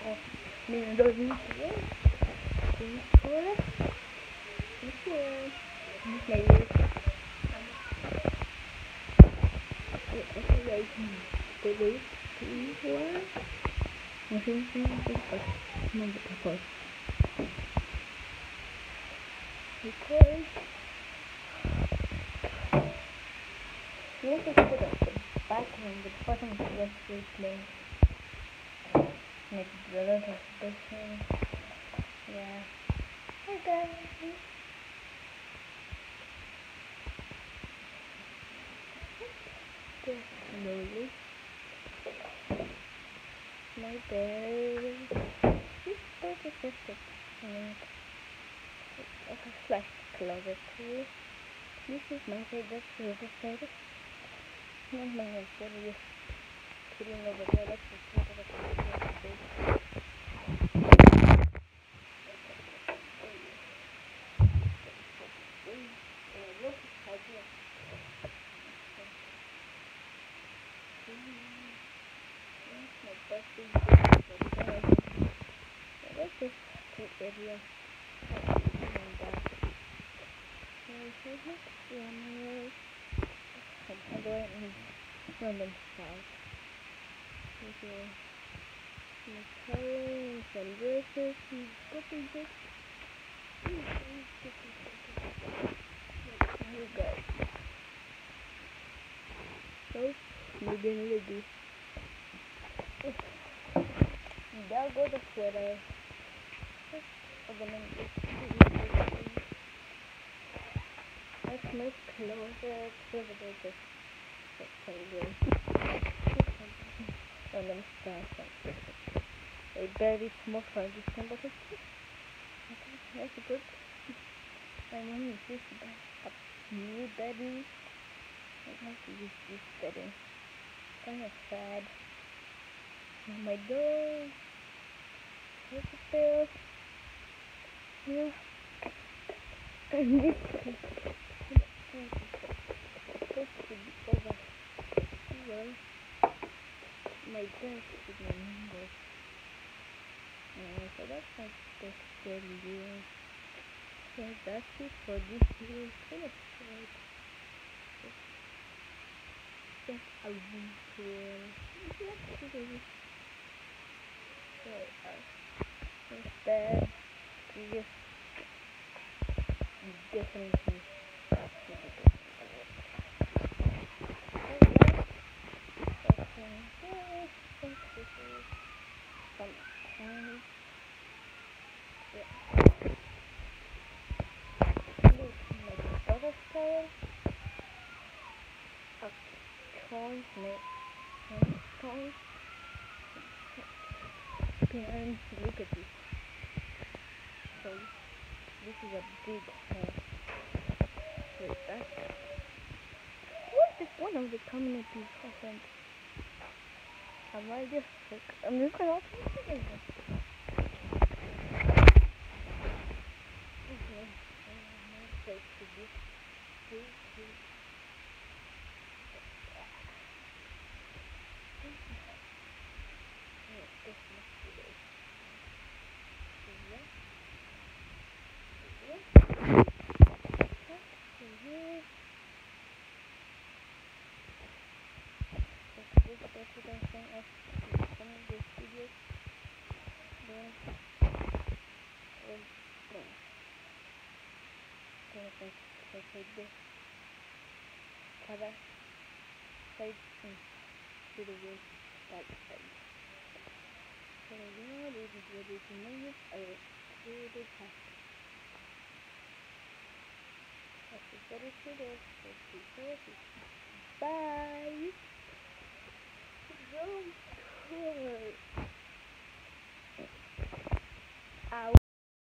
ó, menino 2023, 24, 28, 26, 28, 30, 31, não sei se não tem coisa, não tem coisa. Record. Look at the background, the bottom of the street plane. Make the lot of difference. Yeah. Hi guys. Just slowly. My. This. Like a flash closet too. This is my favorite favorite favorite. Not my favorite. Kidding over there. Just look at the Books. You guys. So, we're gonna do this. Ya go de fuera. Obviamente. That's my closet. Over there, rectangle. And then start a very small partition, but it's okay, that's good. I My mom is just a new bedding. I like to use this bedding. Kind of sad. Oh my god. Look at this. Yeah. And this to be over here. My desk is my number. Uh, so that's my desk video. So that's it for this video. Kind of short. Just a video. Let's do this. So, uh, instead, we just definitely Toys, toys, parents, look at this. So, this is a big hole. Wait, that's... What is one of the communities happened? Am I just like... I'm just gonna open it again. Okay. I'm gonna take to this. This, this. Yeah, this must be it. Yeah. Cover side to the way back side. So now this is ready to move. I will create it this. Bye.